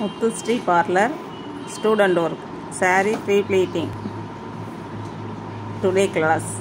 Muthusri parlour student work sari pre pleating today class